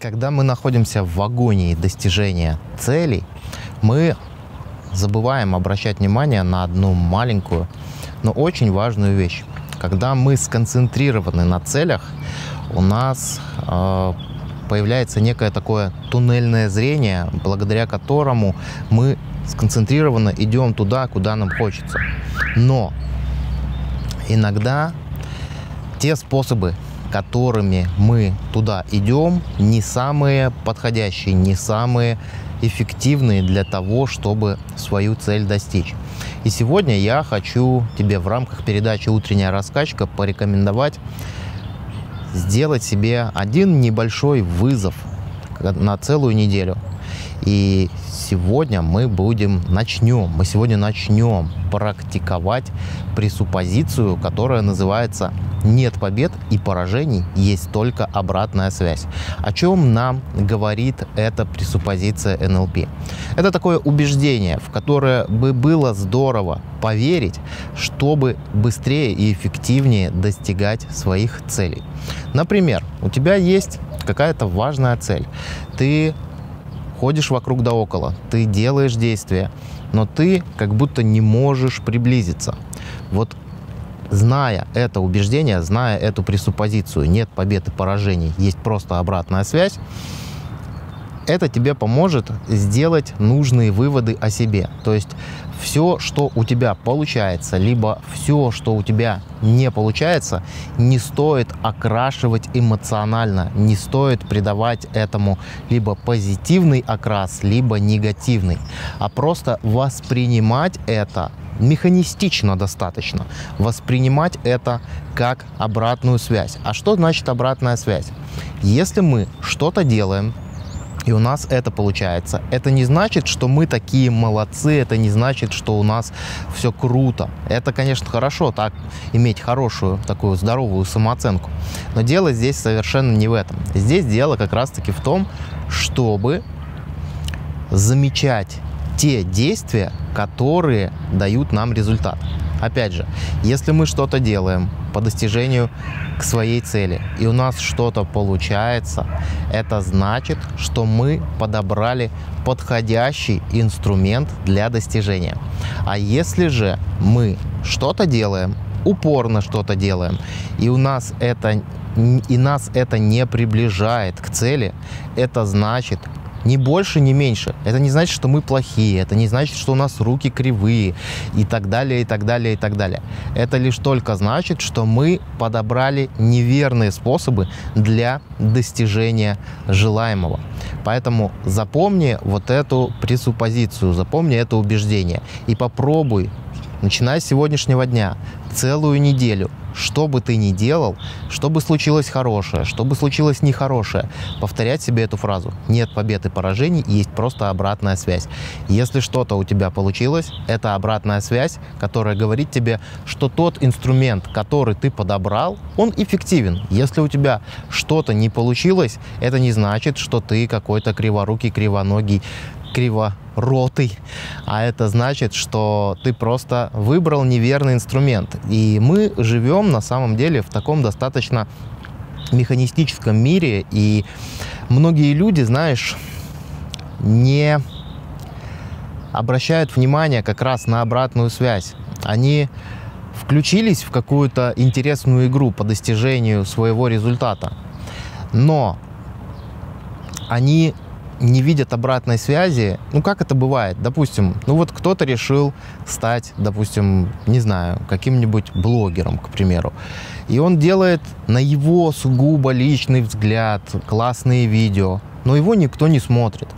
Когда мы находимся в агонии достижения целей, мы забываем обращать внимание на одну маленькую, но очень важную вещь. Когда мы сконцентрированы на целях, у нас э, появляется некое такое туннельное зрение, благодаря которому мы сконцентрированно идем туда, куда нам хочется. Но иногда те способы, которыми мы туда идем, не самые подходящие, не самые эффективные для того, чтобы свою цель достичь. И сегодня я хочу тебе в рамках передачи «Утренняя раскачка» порекомендовать сделать себе один небольшой вызов на целую неделю. И сегодня мы будем, начнем, мы сегодня начнем практиковать пресуппозицию, которая называется «нет побед и поражений, есть только обратная связь». О чем нам говорит эта пресуппозиция НЛП? Это такое убеждение, в которое бы было здорово поверить, чтобы быстрее и эффективнее достигать своих целей. Например, у тебя есть какая-то важная цель. Ты ходишь вокруг да около, ты делаешь действия, но ты как будто не можешь приблизиться. Вот зная это убеждение, зная эту пресуппозицию, нет побед и поражений, есть просто обратная связь, это тебе поможет сделать нужные выводы о себе. То есть все, что у тебя получается, либо все, что у тебя не получается, не стоит окрашивать эмоционально, не стоит придавать этому либо позитивный окрас, либо негативный, а просто воспринимать это механистично достаточно, воспринимать это как обратную связь. А что значит обратная связь? Если мы что-то делаем, и у нас это получается. Это не значит, что мы такие молодцы, это не значит, что у нас все круто. Это, конечно, хорошо, так иметь хорошую, такую здоровую самооценку. Но дело здесь совершенно не в этом. Здесь дело как раз-таки в том, чтобы замечать те действия, которые дают нам результат. Опять же, если мы что-то делаем по достижению к своей цели, и у нас что-то получается, это значит, что мы подобрали подходящий инструмент для достижения. А если же мы что-то делаем, упорно что-то делаем, и у нас это и нас это не приближает к цели, это значит, ни больше, ни меньше. Это не значит, что мы плохие, это не значит, что у нас руки кривые и так далее, и так далее, и так далее. Это лишь только значит, что мы подобрали неверные способы для достижения желаемого. Поэтому запомни вот эту пресуппозицию, запомни это убеждение и попробуй, начиная с сегодняшнего дня, целую неделю что бы ты ни делал, что бы случилось хорошее, что бы случилось нехорошее, повторять себе эту фразу. Нет побед и поражений, есть просто обратная связь. Если что-то у тебя получилось, это обратная связь, которая говорит тебе, что тот инструмент, который ты подобрал, он эффективен. Если у тебя что-то не получилось, это не значит, что ты какой-то криворукий, кривоногий, криворотый, а это значит, что ты просто выбрал неверный инструмент. И мы живем на самом деле в таком достаточно механистическом мире, и многие люди, знаешь, не обращают внимание как раз на обратную связь. Они включились в какую-то интересную игру по достижению своего результата, но они не видят обратной связи, ну как это бывает? Допустим, ну вот кто-то решил стать, допустим, не знаю, каким-нибудь блогером, к примеру. И он делает на его сугубо личный взгляд классные видео, но его никто не смотрит.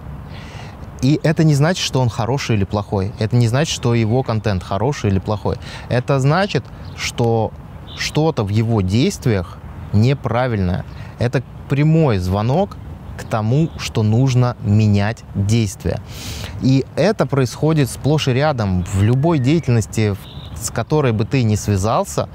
И это не значит, что он хороший или плохой. Это не значит, что его контент хороший или плохой. Это значит, что что-то в его действиях неправильное. Это прямой звонок к тому, что нужно менять действия. И это происходит сплошь и рядом в любой деятельности, с которой бы ты ни связался,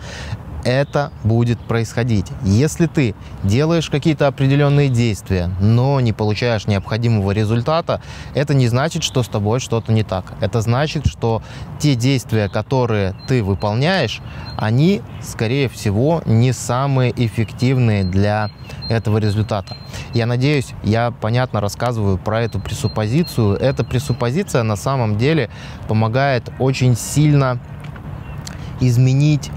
это будет происходить. Если ты делаешь какие-то определенные действия, но не получаешь необходимого результата, это не значит, что с тобой что-то не так. Это значит, что те действия, которые ты выполняешь, они, скорее всего, не самые эффективные для этого результата. Я надеюсь, я понятно рассказываю про эту пресуппозицию. Эта пресуппозиция на самом деле помогает очень сильно изменить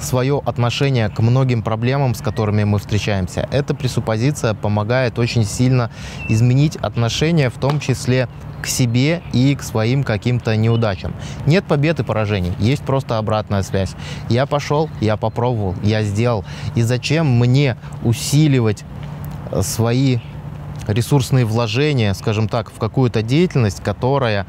свое отношение к многим проблемам, с которыми мы встречаемся. Эта пресуппозиция помогает очень сильно изменить отношение, в том числе к себе и к своим каким-то неудачам. Нет побед и поражений, есть просто обратная связь. Я пошел, я попробовал, я сделал. И зачем мне усиливать свои ресурсные вложения, скажем так, в какую-то деятельность, которая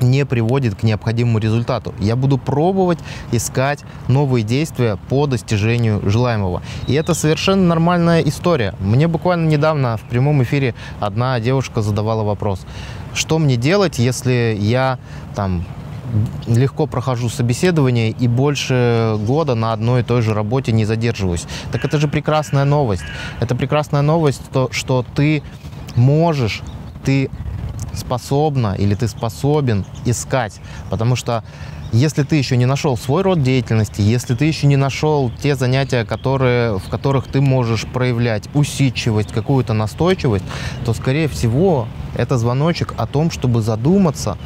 не приводит к необходимому результату. Я буду пробовать искать новые действия по достижению желаемого. И это совершенно нормальная история. Мне буквально недавно в прямом эфире одна девушка задавала вопрос, что мне делать, если я там легко прохожу собеседование и больше года на одной и той же работе не задерживаюсь. Так это же прекрасная новость. Это прекрасная новость, то, что ты можешь, ты способна или ты способен искать. Потому что если ты еще не нашел свой род деятельности, если ты еще не нашел те занятия, которые, в которых ты можешь проявлять усидчивость, какую-то настойчивость, то, скорее всего, это звоночек о том, чтобы задуматься,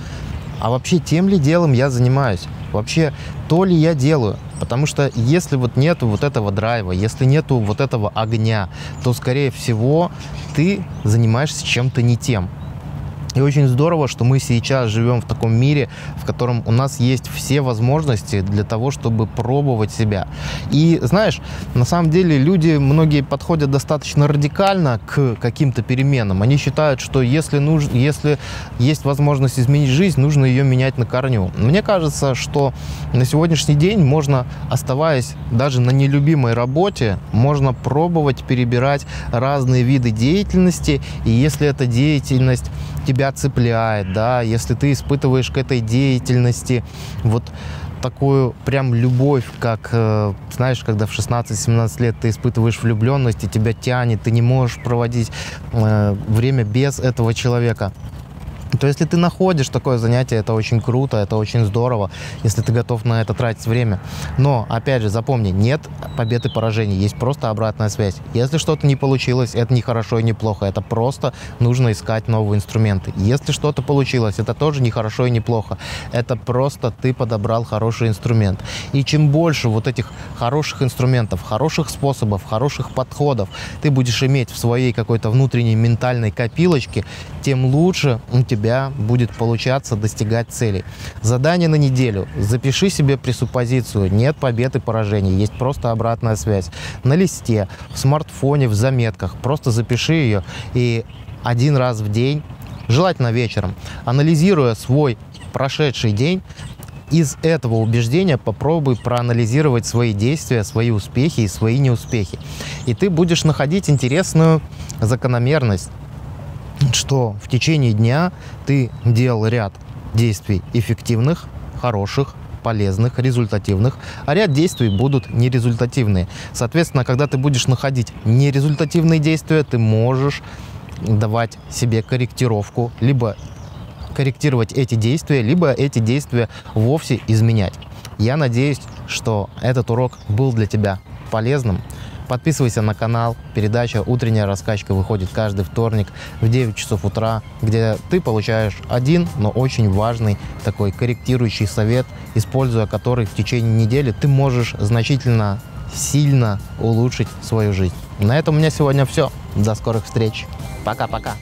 а вообще тем ли делом я занимаюсь? Вообще то ли я делаю? Потому что если вот нету вот этого драйва, если нету вот этого огня, то, скорее всего, ты занимаешься чем-то не тем. И очень здорово, что мы сейчас живем в таком мире, в котором у нас есть все возможности для того, чтобы пробовать себя. И знаешь, на самом деле люди, многие подходят достаточно радикально к каким-то переменам. Они считают, что если, нужно, если есть возможность изменить жизнь, нужно ее менять на корню. Мне кажется, что на сегодняшний день можно, оставаясь даже на нелюбимой работе, можно пробовать перебирать разные виды деятельности. И если эта деятельность тебя цепляет, да, если ты испытываешь к этой деятельности вот такую прям любовь, как, э, знаешь, когда в 16-17 лет ты испытываешь влюбленность, и тебя тянет, ты не можешь проводить э, время без этого человека. То если ты находишь такое занятие, это очень круто, это очень здорово, если ты готов на это тратить время. Но, опять же, запомни, нет побед и поражений, есть просто обратная связь. Если что-то не получилось, это не хорошо и не плохо, это просто нужно искать новые инструменты. Если что-то получилось, это тоже не хорошо и не плохо, это просто ты подобрал хороший инструмент. И чем больше вот этих хороших инструментов, хороших способов, хороших подходов ты будешь иметь в своей какой-то внутренней ментальной копилочке, тем лучше у тебя тебя будет получаться достигать целей. Задание на неделю. Запиши себе пресуппозицию. Нет побед и поражений. Есть просто обратная связь. На листе, в смартфоне, в заметках. Просто запиши ее и один раз в день, желательно вечером, анализируя свой прошедший день, из этого убеждения попробуй проанализировать свои действия, свои успехи и свои неуспехи. И ты будешь находить интересную закономерность что в течение дня ты делал ряд действий эффективных, хороших, полезных, результативных, а ряд действий будут нерезультативные. Соответственно, когда ты будешь находить нерезультативные действия, ты можешь давать себе корректировку, либо корректировать эти действия, либо эти действия вовсе изменять. Я надеюсь, что этот урок был для тебя полезным. Подписывайся на канал. Передача «Утренняя раскачка» выходит каждый вторник в 9 часов утра, где ты получаешь один, но очень важный такой корректирующий совет, используя который в течение недели ты можешь значительно, сильно улучшить свою жизнь. На этом у меня сегодня все. До скорых встреч. Пока-пока.